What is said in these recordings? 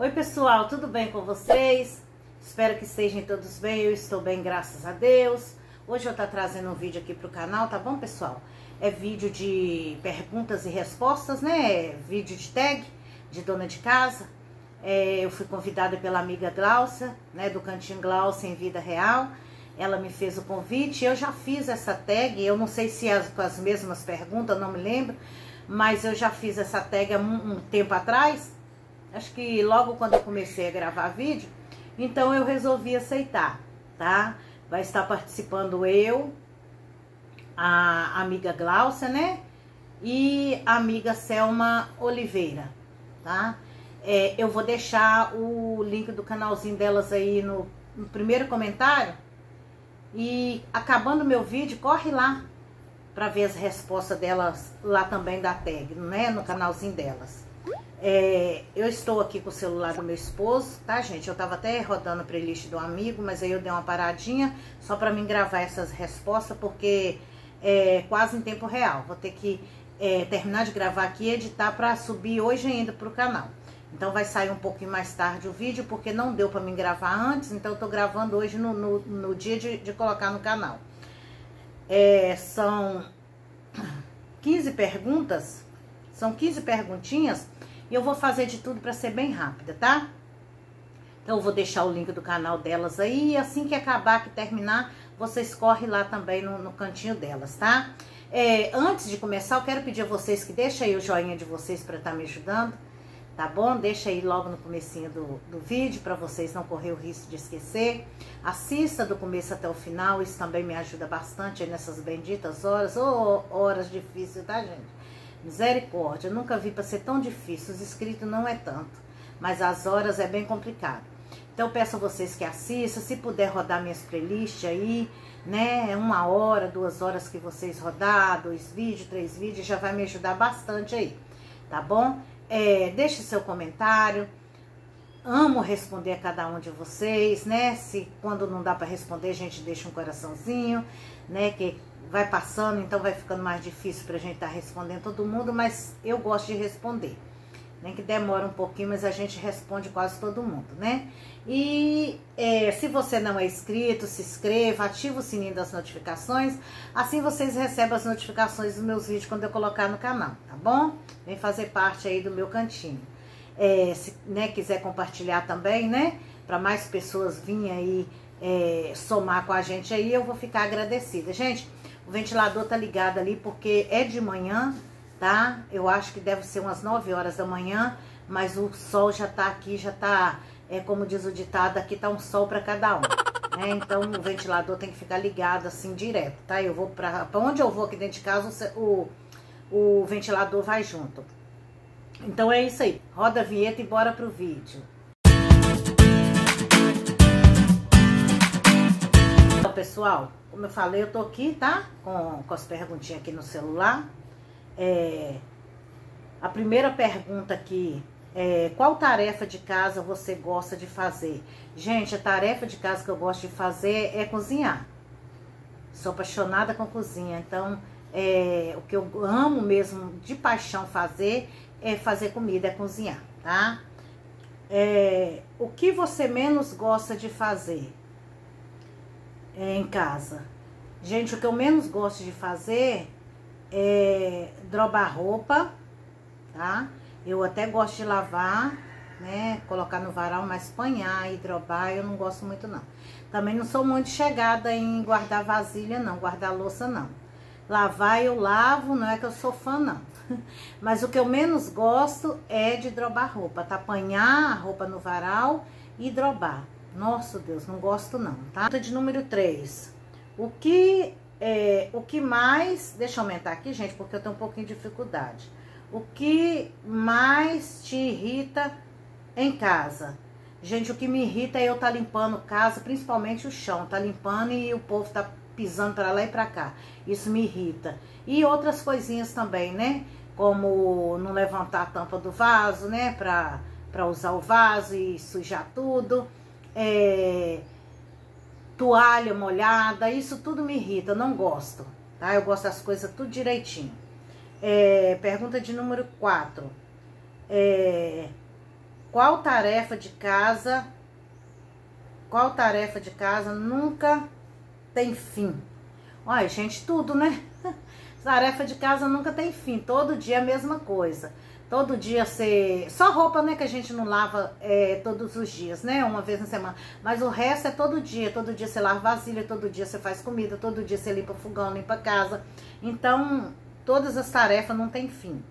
Oi pessoal, tudo bem com vocês? Espero que estejam todos bem, eu estou bem, graças a Deus. Hoje eu estou trazendo um vídeo aqui pro canal, tá bom pessoal? É vídeo de perguntas e respostas, né? Vídeo de tag de dona de casa. É, eu fui convidada pela amiga Glaucia, né? Do Cantinho Glaucia em Vida Real. Ela me fez o convite, eu já fiz essa tag, eu não sei se é com as mesmas perguntas, não me lembro, mas eu já fiz essa tag há um, um tempo atrás acho que logo quando eu comecei a gravar vídeo, então eu resolvi aceitar, tá? Vai estar participando eu, a amiga Glaucia, né? E a amiga Selma Oliveira, tá? É, eu vou deixar o link do canalzinho delas aí no, no primeiro comentário. E acabando meu vídeo, corre lá para ver as respostas delas lá também da tag, né? No canalzinho delas. É, eu estou aqui com o celular do meu esposo, tá, gente? Eu tava até rodando a playlist do amigo, mas aí eu dei uma paradinha só para mim gravar essas respostas, porque é quase em tempo real. Vou ter que é, terminar de gravar aqui e editar para subir hoje ainda pro canal. Então vai sair um pouquinho mais tarde o vídeo, porque não deu para mim gravar antes, então eu tô gravando hoje no, no, no dia de, de, colocar no canal. É, são 15 perguntas, são 15 perguntinhas e eu vou fazer de tudo para ser bem rápida, tá? Então eu vou deixar o link do canal delas aí. E assim que acabar, que terminar, vocês correm lá também no, no cantinho delas, tá? É, antes de começar, eu quero pedir a vocês que deixem aí o joinha de vocês para estar tá me ajudando, tá bom? Deixa aí logo no comecinho do, do vídeo para vocês não correr o risco de esquecer. Assista do começo até o final, isso também me ajuda bastante nessas benditas horas, ou oh, horas difíceis, tá, gente? Misericórdia, nunca vi para ser tão difícil. Os inscritos não é tanto, mas as horas é bem complicado. Então peço a vocês que assistam, se puder rodar minhas playlists aí, né? Uma hora, duas horas que vocês rodar, dois vídeos, três vídeos, já vai me ajudar bastante aí, tá bom? É, deixe seu comentário. Amo responder a cada um de vocês, né? Se quando não dá para responder, a gente deixa um coraçãozinho, né? Que vai passando, então vai ficando mais difícil para a gente estar tá respondendo todo mundo, mas eu gosto de responder. Nem que demora um pouquinho, mas a gente responde quase todo mundo, né? E é, se você não é inscrito, se inscreva, ativa o sininho das notificações, assim vocês recebem as notificações dos meus vídeos quando eu colocar no canal, tá bom? Vem fazer parte aí do meu cantinho. É, se né, quiser compartilhar também, né? Para mais pessoas virem aí é, somar com a gente aí, eu vou ficar agradecida. Gente, o ventilador tá ligado ali porque é de manhã, tá? Eu acho que deve ser umas 9 horas da manhã, mas o sol já tá aqui, já tá, é como diz o ditado, aqui tá um sol para cada um. Né? Então o ventilador tem que ficar ligado assim direto, tá? Eu vou para pra onde eu vou aqui dentro de casa, o, o ventilador vai junto. Então é isso aí. Roda a vinheta e bora pro vídeo. Então, pessoal, como eu falei, eu tô aqui, tá? Com, com as perguntinhas aqui no celular. É, a primeira pergunta aqui é qual tarefa de casa você gosta de fazer? Gente, a tarefa de casa que eu gosto de fazer é cozinhar. Sou apaixonada com cozinha, então é, o que eu amo mesmo de paixão fazer é fazer comida, é cozinhar, tá? É, o que você menos gosta de fazer? É, em casa. Gente, o que eu menos gosto de fazer é drobar roupa, tá? Eu até gosto de lavar, né? Colocar no varal, mas panhar e drobar eu não gosto muito não. Também não sou muito chegada em guardar vasilha não, guardar louça não. Lavar eu lavo, não é que eu sou fã não. Mas o que eu menos gosto é de drobar roupa, tá? Apanhar a roupa no varal e drobar. Nossa, Deus, não gosto não, tá? De número 3. O que, é, o que mais... Deixa eu aumentar aqui, gente, porque eu tenho um pouquinho de dificuldade. O que mais te irrita em casa? Gente, o que me irrita é eu estar tá limpando casa, principalmente o chão. Tá limpando e o povo tá pisando para lá e para cá. Isso me irrita. E outras coisinhas também, né? Como não levantar a tampa do vaso, né? Pra usar o vaso e sujar tudo é, toalha molhada, isso tudo me irrita, não gosto, tá? Eu gosto das coisas tudo direitinho. É, pergunta de número 4. É, qual tarefa de casa, qual tarefa de casa nunca tem fim? Olha, gente, tudo, né? Tarefa de casa nunca tem fim, todo dia a mesma coisa. Todo dia você. Só roupa, né, que a gente não lava é, todos os dias, né? Uma vez na semana. Mas o resto é todo dia. Todo dia você lava vasilha, todo dia você faz comida, todo dia você limpa fogão, limpa casa. Então, todas as tarefas não tem fim.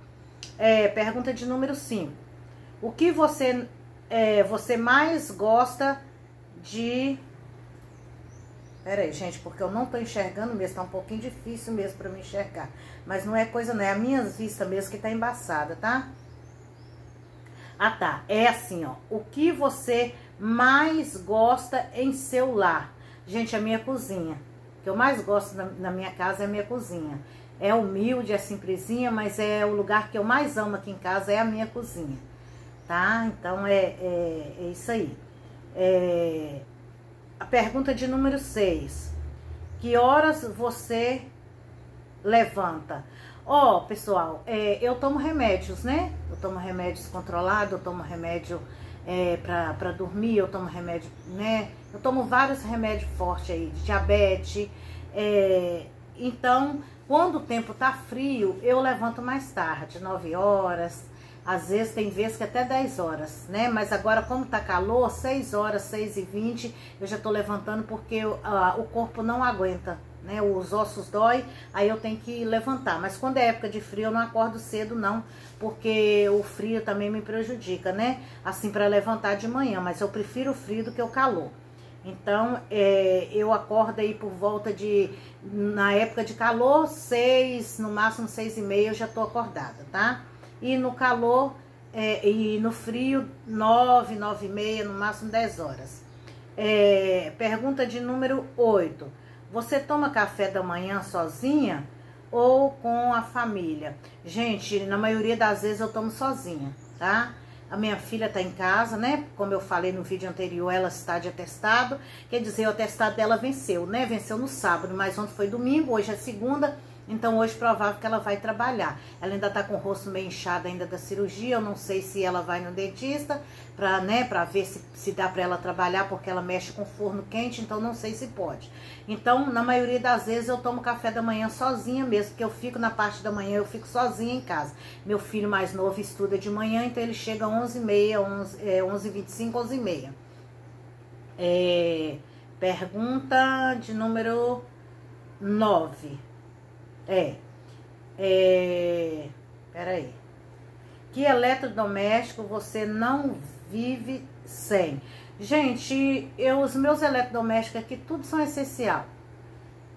É, pergunta de número 5. O que você, é, você mais gosta de Pera aí, gente, porque eu não tô enxergando mesmo, tá um pouquinho difícil mesmo pra me enxergar. Mas não é coisa, não, é a minha vista mesmo que tá embaçada, tá? Ah, tá, é assim, ó. O que você mais gosta em seu lar? Gente, a minha cozinha. O que eu mais gosto na, na minha casa é a minha cozinha. É humilde, é simplesinha, mas é o lugar que eu mais amo aqui em casa é a minha cozinha, tá? Então, é, é, é isso aí. É a pergunta de número 6. Que horas você levanta? Ó, oh, pessoal, é, eu tomo remédios, né? Eu tomo remédios controlados, eu tomo remédio é, para dormir, eu tomo remédio, né? Eu tomo vários remédios fortes aí, de diabetes. É, então, quando o tempo tá frio, eu levanto mais tarde, 9 horas, às vezes tem vezes que até 10 horas, né? Mas agora, como tá calor, 6 horas, 6 e 20, eu já tô levantando porque uh, o corpo não aguenta, né? Os ossos dói, aí eu tenho que levantar. Mas quando é época de frio, eu não acordo cedo, não, porque o frio também me prejudica, né? Assim, para levantar de manhã, mas eu prefiro o frio do que o calor. Então, é, eu acordo aí por volta de, na época de calor, 6, no máximo 6 e meia, eu já tô acordada, tá? E no calor é, e no frio 9, 9 e meia, no máximo 10 horas. É, pergunta de número 8. Você toma café da manhã sozinha ou com a família? Gente, na maioria das vezes eu tomo sozinha, tá? A minha filha tá em casa, né? Como eu falei no vídeo anterior, ela está de atestado. Quer dizer, o atestado dela venceu, né? Venceu no sábado, mas ontem foi domingo, hoje é segunda. Então hoje provável que ela vai trabalhar. Ela ainda tá com o rosto meio inchado ainda da cirurgia. Eu não sei se ela vai no dentista para, né, para ver se, se dá para ela trabalhar porque ela mexe com forno quente, então não sei se pode. Então, na maioria das vezes eu tomo café da manhã sozinha mesmo, porque eu fico na parte da manhã, eu fico sozinha em casa. Meu filho mais novo estuda de manhã, então ele chega às 11h30, 11, é, 11h25, 11h30. É, pergunta de número 9. É. É. Peraí. Que eletrodoméstico você não vive sem? Gente, eu, os meus eletrodomésticos aqui, tudo são essencial.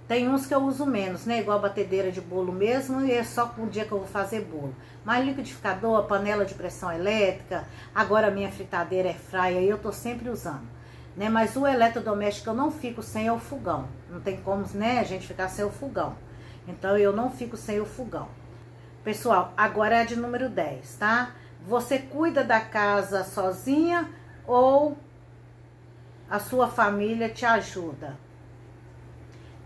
Tem uns que eu uso menos, né? Igual a batedeira de bolo mesmo, e é só com o dia que eu vou fazer bolo. Mas liquidificador, panela de pressão elétrica, agora a minha fritadeira é fraia, eu tô sempre usando. Né? Mas o eletrodoméstico eu não fico sem é o fogão. Não tem como, né, a gente ficar sem o fogão. Então eu não fico sem o fogão. Pessoal, agora é a de número 10, tá? Você cuida da casa sozinha ou a sua família te ajuda?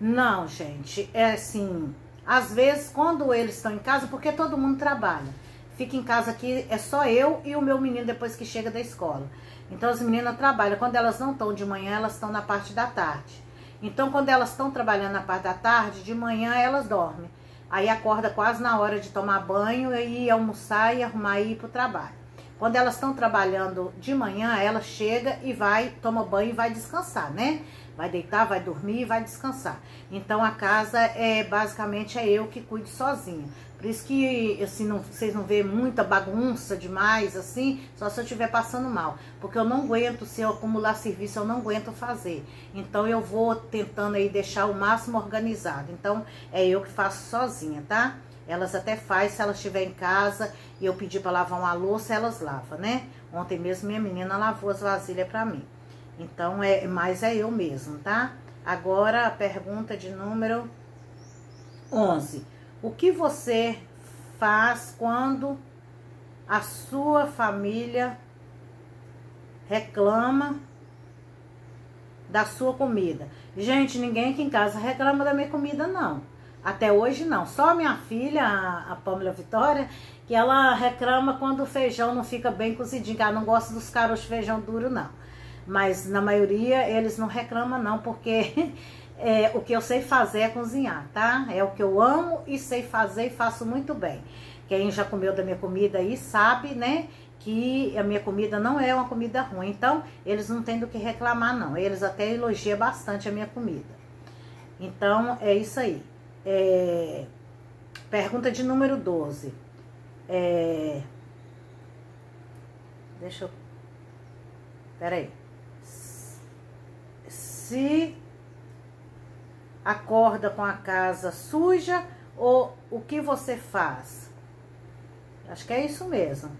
Não, gente, é assim, às vezes quando eles estão em casa, porque todo mundo trabalha. Fica em casa aqui, é só eu e o meu menino depois que chega da escola. Então as meninas trabalham, quando elas não estão de manhã, elas estão na parte da tarde. Então, quando elas estão trabalhando na parte da tarde, de manhã elas dormem. Aí acorda quase na hora de tomar banho e almoçar e arrumar e ir para o trabalho. Quando elas estão trabalhando de manhã, ela chega e vai, toma banho e vai descansar, né? Vai deitar, vai dormir e vai descansar. Então a casa é basicamente é eu que cuido sozinha. Por isso que assim, não, vocês não vê muita bagunça demais, assim, só se eu estiver passando mal. Porque eu não aguento, se eu acumular serviço, eu não aguento fazer. Então eu vou tentando aí deixar o máximo organizado. Então é eu que faço sozinha, tá? Elas até faz se elas estiver em casa e eu pedir para lavar uma louça, elas lavam, né? Ontem mesmo minha menina lavou as vasilhas para mim. Então é mais é eu mesmo, tá? Agora a pergunta de número 11. O que você faz quando a sua família reclama da sua comida? Gente, ninguém aqui em casa reclama da minha comida, não. Até hoje não. Só minha filha, a Pamela Vitória, que ela reclama quando o feijão não fica bem cozidinho, ela não gosta dos caroços de feijão duro, não. Mas na maioria eles não reclamam, não, porque é, o que eu sei fazer é cozinhar, tá? É o que eu amo e sei fazer e faço muito bem. Quem já comeu da minha comida aí sabe, né? Que a minha comida não é uma comida ruim. Então, eles não têm do que reclamar, não. Eles até elogiam bastante a minha comida. Então, é isso aí. É... Pergunta de número 12. É... Deixa eu. Peraí. Se acorda com a casa suja ou o que você faz? Acho que é isso mesmo.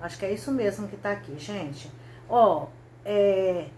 Acho que é isso mesmo que tá aqui, gente. Ó, é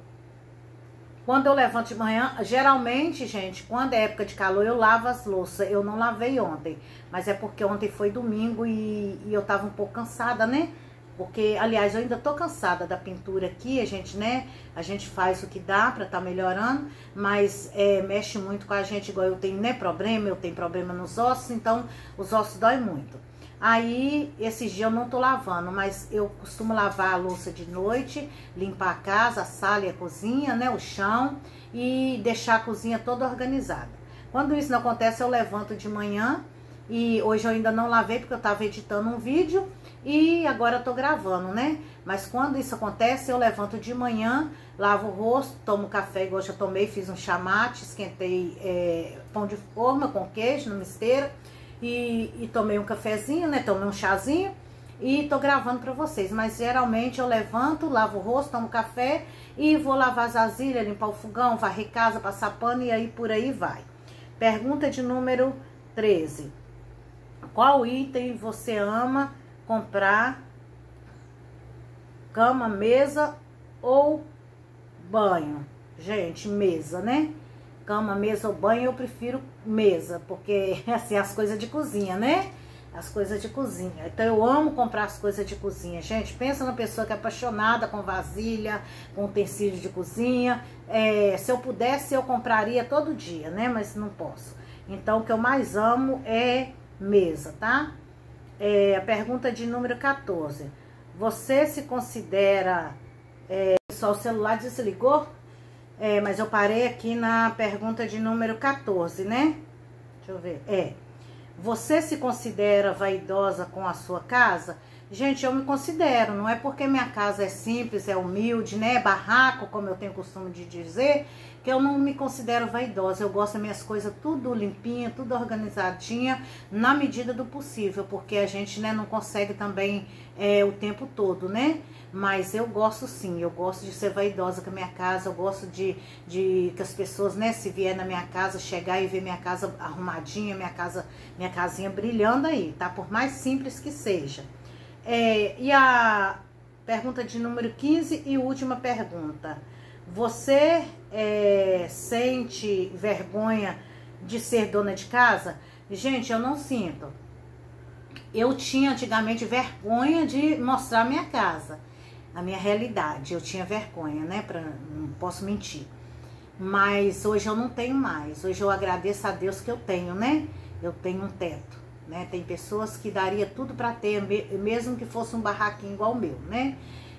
quando eu levanto de manhã, geralmente, gente, quando é época de calor, eu lavo as louças. Eu não lavei ontem, mas é porque ontem foi domingo e, e eu tava um pouco cansada, né? Porque, aliás, eu ainda tô cansada da pintura aqui, a gente, né? A gente faz o que dá pra tá melhorando, mas é, mexe muito com a gente, igual eu tenho, né, problema, eu tenho problema nos ossos, então os ossos dói muito. Aí, esses dias eu não tô lavando, mas eu costumo lavar a louça de noite, limpar a casa, a sala e a cozinha, né, o chão e deixar a cozinha toda organizada. Quando isso não acontece, eu levanto de manhã e hoje eu ainda não lavei porque eu tava editando um vídeo e agora eu tô gravando, né? Mas quando isso acontece, eu levanto de manhã, lavo o rosto, tomo café igual eu já tomei, fiz um chamate, esquentei é, pão de forma com queijo numa esteira e, e tomei um cafezinho, né? Tomei um chazinho e tô gravando para vocês. Mas geralmente eu levanto, lavo o rosto, tomo café e vou lavar as vasilhas, limpar o fogão, varrer casa, passar pano e aí por aí vai. Pergunta de número 13. Qual item você ama comprar? Cama, mesa ou banho? Gente, mesa, né? cama, mesa ou banho, eu prefiro mesa, porque assim, as coisas de cozinha, né? As coisas de cozinha. Então eu amo comprar as coisas de cozinha. Gente, pensa na pessoa que é apaixonada com vasilha, com utensílios de cozinha. É, se eu pudesse, eu compraria todo dia, né? Mas não posso. Então o que eu mais amo é mesa, tá? É, a pergunta de número 14. Você se considera. É, só o celular desligou? É, mas eu parei aqui na pergunta de número 14, né? Deixa eu ver. É. Você se considera vaidosa com a sua casa? Gente, eu me considero, não é porque minha casa é simples, é humilde, né? É barraco, como eu tenho costume de dizer, que eu não me considero vaidosa. Eu gosto das minhas coisas tudo limpinha, tudo organizadinha, na medida do possível, porque a gente né, não consegue também é, o tempo todo, né? Mas eu gosto sim, eu gosto de ser vaidosa com a minha casa, eu gosto de, de que as pessoas, né, se vier na minha casa, chegar e ver minha casa arrumadinha, minha casa, minha casinha brilhando aí, tá? Por mais simples que seja. É, e a pergunta de número 15 e última pergunta. Você é, sente vergonha de ser dona de casa? Gente, eu não sinto. Eu tinha antigamente vergonha de mostrar minha casa a minha realidade. Eu tinha vergonha, né? Pra, não posso mentir. Mas hoje eu não tenho mais. Hoje eu agradeço a Deus que eu tenho, né? Eu tenho um teto, né? Tem pessoas que daria tudo para ter, mesmo que fosse um barraquinho igual o meu, né?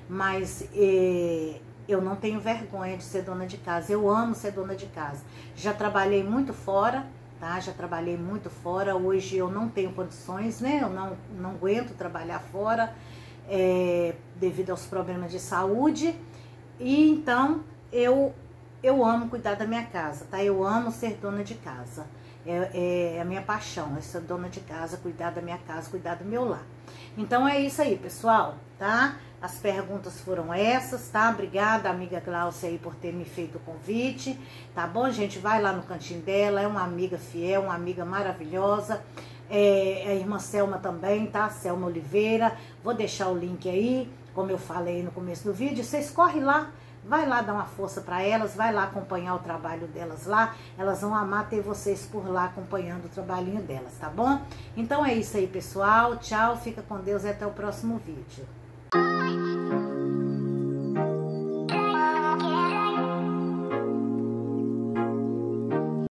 Mas eh, eu não tenho vergonha de ser dona de casa. Eu amo ser dona de casa. Já trabalhei muito fora, tá? Já trabalhei muito fora. Hoje eu não tenho condições, né? Eu não, não aguento trabalhar fora é, devido aos problemas de saúde. E então eu eu amo cuidar da minha casa, tá? Eu amo ser dona de casa. É, é, a minha paixão, é ser dona de casa, cuidar da minha casa, cuidar do meu lar. Então é isso aí, pessoal, tá? As perguntas foram essas, tá? Obrigada, amiga Glaucia, aí, por ter me feito o convite, tá bom, gente? Vai lá no cantinho dela, é uma amiga fiel, uma amiga maravilhosa. É, a irmã Selma também, tá? Selma Oliveira. Vou deixar o link aí, como eu falei no começo do vídeo. Vocês correm lá, vai lá dar uma força para elas, vai lá acompanhar o trabalho delas lá. Elas vão amar ter vocês por lá acompanhando o trabalhinho delas, tá bom? Então é isso aí, pessoal. Tchau, fica com Deus e até o próximo vídeo.